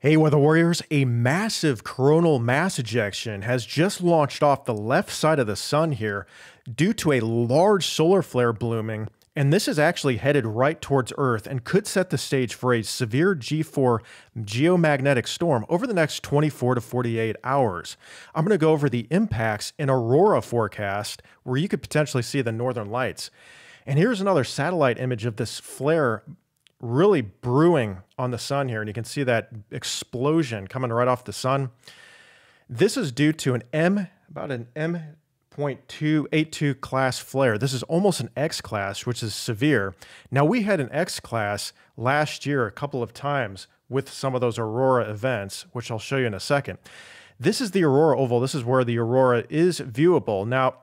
Hey, Weather Warriors, a massive coronal mass ejection has just launched off the left side of the sun here due to a large solar flare blooming. And this is actually headed right towards Earth and could set the stage for a severe G4 geomagnetic storm over the next 24 to 48 hours. I'm going to go over the impacts in Aurora forecast where you could potentially see the northern lights. And here's another satellite image of this flare really brewing on the sun here, and you can see that explosion coming right off the sun. This is due to an M, about an M.282 class flare. This is almost an X class, which is severe. Now, we had an X class last year a couple of times with some of those aurora events, which I'll show you in a second. This is the aurora oval. This is where the aurora is viewable. Now,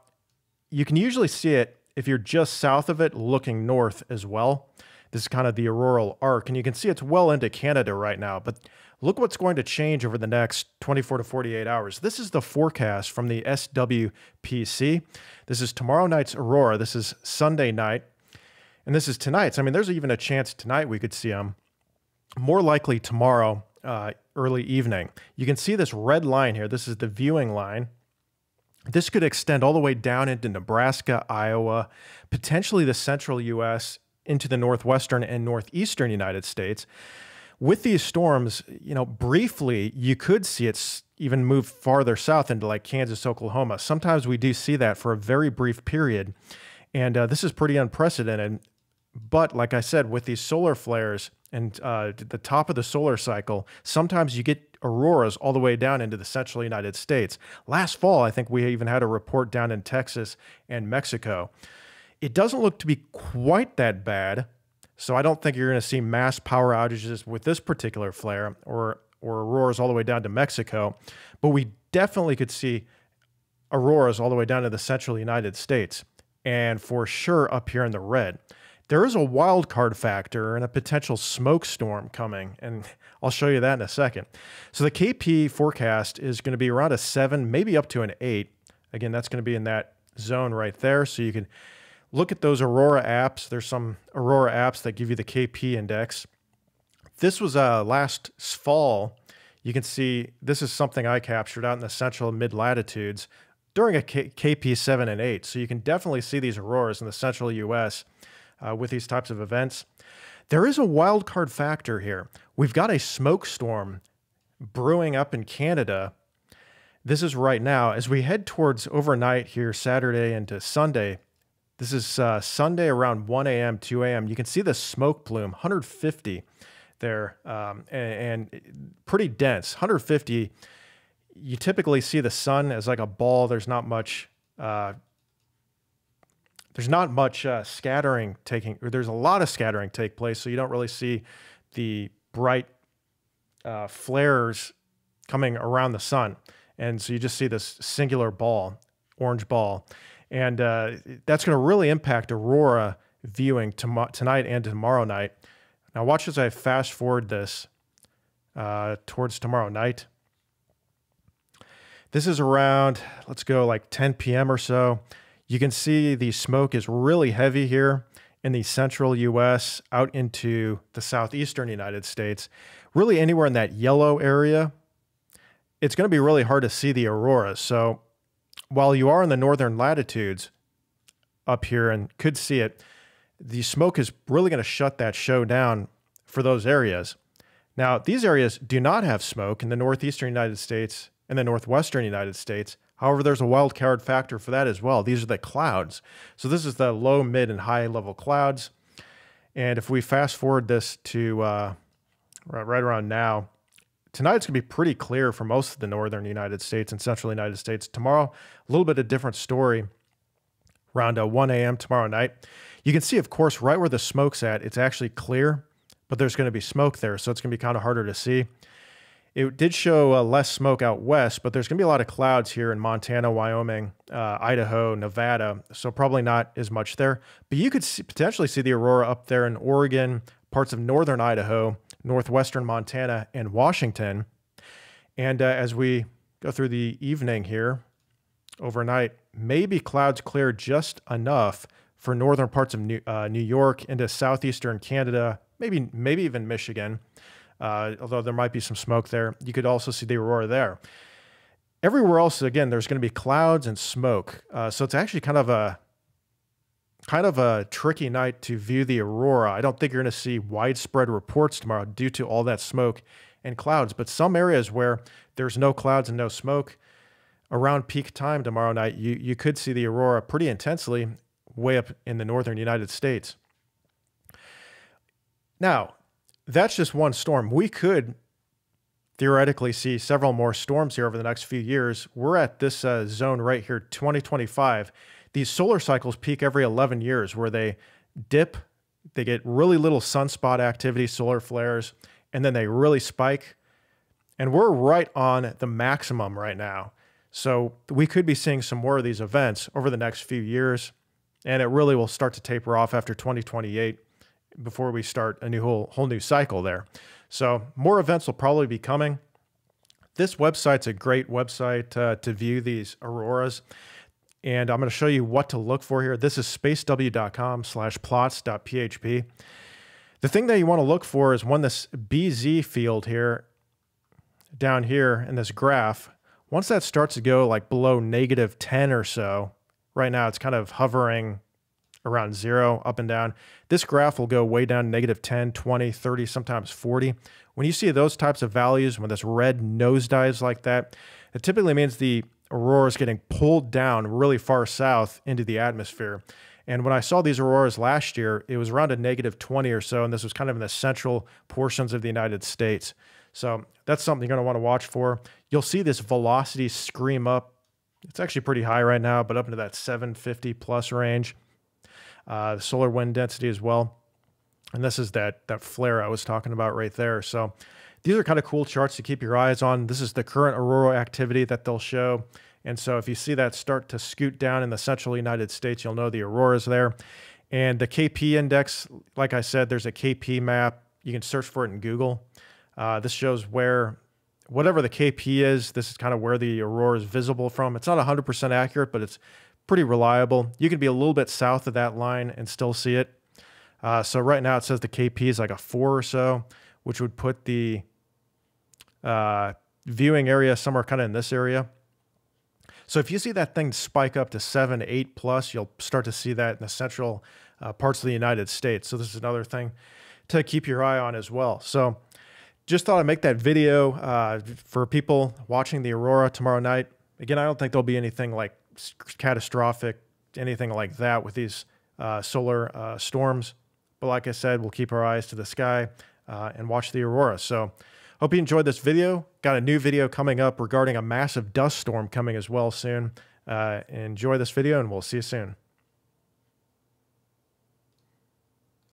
you can usually see it if you're just south of it looking north as well. This is kind of the auroral arc, and you can see it's well into Canada right now. But look what's going to change over the next 24 to 48 hours. This is the forecast from the SWPC. This is tomorrow night's aurora. This is Sunday night. And this is tonight's. I mean, there's even a chance tonight we could see them. More likely tomorrow, uh, early evening. You can see this red line here. This is the viewing line. This could extend all the way down into Nebraska, Iowa, potentially the central US, into the northwestern and northeastern United States. With these storms, you know, briefly you could see it even move farther south into like Kansas, Oklahoma. Sometimes we do see that for a very brief period, and uh, this is pretty unprecedented. But like I said, with these solar flares and uh, the top of the solar cycle, sometimes you get auroras all the way down into the central United States. Last fall, I think we even had a report down in Texas and Mexico. It doesn't look to be quite that bad. So I don't think you're going to see mass power outages with this particular flare or or auroras all the way down to Mexico, but we definitely could see auroras all the way down to the central United States and for sure up here in the red. There is a wild card factor and a potential smoke storm coming, and I'll show you that in a second. So the KP forecast is going to be around a 7, maybe up to an 8. Again, that's going to be in that zone right there so you can look at those Aurora apps. There's some Aurora apps that give you the KP index. This was uh, last fall. You can see this is something I captured out in the central mid latitudes during a K- KP 7 and 8. So you can definitely see these auroras in the central US uh, with these types of events. There is a wild card factor here. We've got a smoke storm brewing up in Canada. This is right now as we head towards overnight here, Saturday into Sunday. This is uh, Sunday around 1 a.m., 2 a.m. You can see the smoke plume, 150 there, um, and, and, pretty dense. 150. You typically see the sun as like a ball. There's not much. Uh, there's not much uh, scattering taking. there's a lot of scattering take place, so you don't really see the bright uh, flares coming around the sun, and so you just see this singular ball, orange ball and uh, that's going to really impact Aurora viewing tom- tonight and tomorrow night. Now, watch as I fast forward this uh, towards tomorrow night. This is around, let's go like 10 p.m. or so. You can see the smoke is really heavy here in the central US out into the southeastern United States. Really, anywhere in that yellow area, it's going to be really hard to see the auroras. So, while you are in the northern latitudes up here and could see it, the smoke is really going to shut that show down for those areas. Now, these areas do not have smoke in the northeastern United States and the northwestern United States. However, there's a wild card factor for that as well. These are the clouds. So this is the low, mid, and high level clouds. And if we fast forward this to uh, right around now, tonight's going to be pretty clear for most of the northern United States and central United States. Tomorrow, a little bit of different story around uh, 1 a.m. tomorrow night. You can see, of course, right where the smoke's at, it's actually clear, but there's going to be smoke there, so it's going to be kind of harder to see. It did show uh, less smoke out west, but there's going to be a lot of clouds here in Montana, Wyoming, uh, Idaho, Nevada, so probably not as much there. But you could see, potentially see the aurora up there in Oregon, parts of northern Idaho, northwestern Montana, and Washington. And uh, as we go through the evening here, overnight, maybe clouds clear just enough for northern parts of New, uh, New York into southeastern Canada, maybe maybe even Michigan. uh, although there might be some smoke there. You could also see the aurora there. Everywhere else, again, there's going to be clouds and smoke. Uh, so it's actually kind of a kind of a tricky night to view the aurora. I don't think you're going to see widespread reports tomorrow due to all that smoke and clouds, but some areas where there's no clouds and no smoke around peak time tomorrow night, you, you could see the aurora pretty intensely way up in the northern United States. Now, that's just one storm. We could theoretically see several more storms here over the next few years. We're at this uh, zone right here, 2025. These solar cycles peak every 11 years where they dip, they get really little sunspot activity, solar flares, and then they really spike. And we're right on the maximum right now. So we could be seeing some more of these events over the next few years. And it really will start to taper off after 2028 before we start a new whole, whole new cycle there. So more events will probably be coming. This website's a great website uh, to view these auroras. And I'm going to show you what to look for here. This is spacew.com slash plots.php. The thing that you want to look for is when this BZ field here, down here in this graph, once that starts to go like below negative 10 or so, right now it's kind of hovering around zero, up and down. This graph will go way down negative 10, 20, 30, sometimes 40. When you see those types of values, when this red nosedives like that, it typically means the aurora is getting pulled down really far south into the atmosphere. And when I saw these auroras last year, it was around a negative 20 or so, and this was kind of in the central portions of the United States. So that's something you're going to want to watch for. You'll see this velocity scream up. It's actually pretty high right now, but up into that 750 plus range uh, the solar wind density as well. And this is that, that flare I was talking about right there. So these are kind of cool charts to keep your eyes on. This is the current aurora activity that they'll show. And so if you see that start to scoot down in the central United States, you'll know the aurora is there. And the KP index, like I said, there's a KP map. You can search for it in Google. Uh, this shows where, whatever the KP is, this is kind of where the aurora is visible from. It's not 100% accurate, but it's pretty reliable. You can be a little bit south of that line and still see it. Uh, so right now it says the KP is like a four or so, which would put the uh, viewing area somewhere kind of in this area. So if you see that thing spike up to seven, eight plus, you'll start to see that in the central uh, parts of the United States. So this is another thing to keep your eye on as well. So just thought I'd make that video uh, for people watching the Aurora tomorrow night. Again, I don't think there'll be anything like catastrophic, anything like that with these uh, solar uh, storms. But like I said, we'll keep our eyes to the sky uh, and watch the aurora. So hope you enjoyed this video. Got a new video coming up regarding a massive dust storm coming as well soon. Uh, enjoy this video and we'll see you soon.